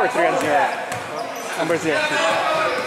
or 3 and 0? Number 0.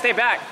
Stay back.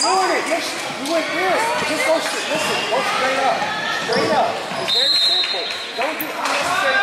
Doing it. Yes, you went this. Just go straight. Listen, go straight up. Straight up. It's very simple. Don't do unnecessary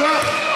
Come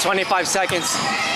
25 seconds.